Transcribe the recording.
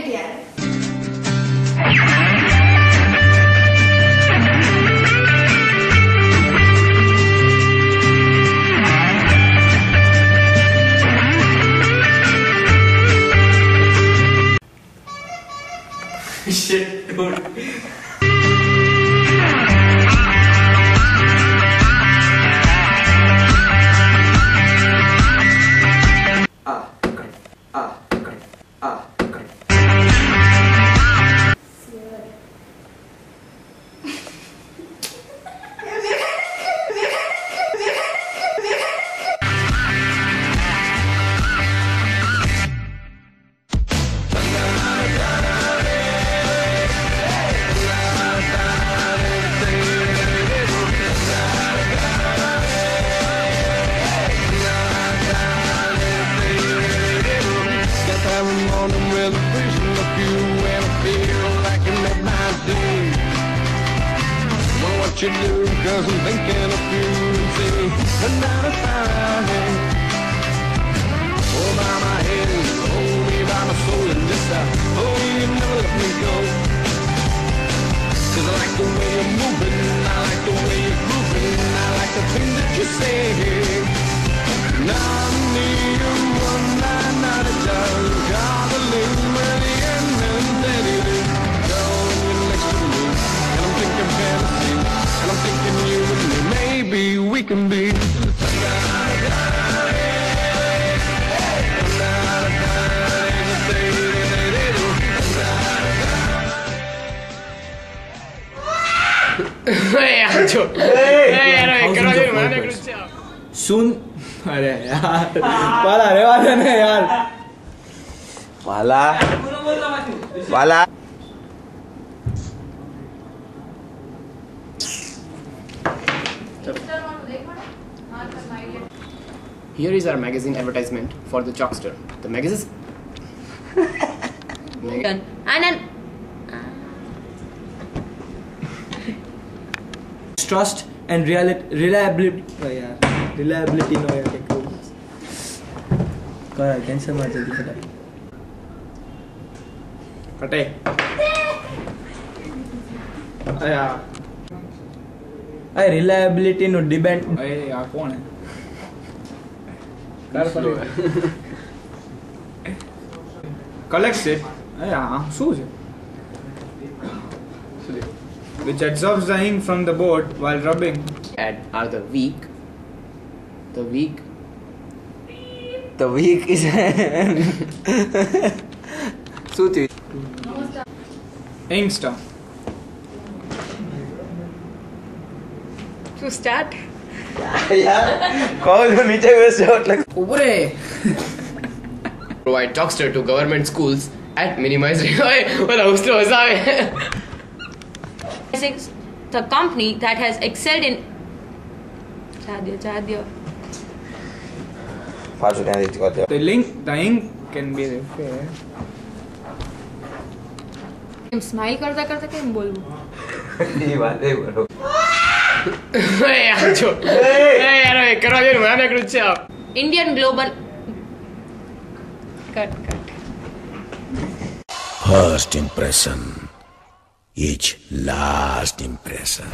一点。啊，啊，啊。You do, cause I'm thinking of you and see another time. Hold by my head, hold me by my soul and this uh, time, oh, you never let me go. Cause I like the way you're moving, I like the way you're grooving, I like the things that you say. can be. यार जो यार करो ये मैंने कुछ सुन अरे यार वाला रे वाला ने यार वाला वाला Here is our magazine advertisement for the Chalkster. The magazine. Mag- And then trust and reliability यार रिलायबिलिटी नो यार एक कर कैंसिल मार जल्दी फटाफट हटे अया अरे रिलायबिलिटी नो डिपेंड अरे यार कौन है Collect it. Eh, yeah, Suzy. Which absorbs the ink from the board while rubbing. At are the weak. The weak. The weak is. Suti. Inkster. To start. यार कौन जो नीचे हुए शॉट लग ऊपरे provide Talkster to government schools at minimized the company that has excelled in the link the ink can be referred smile करता करता क्या बोलूँ ये बात है बोलो करो ये मैं मैं आप Indian global cut cut first impression is last impression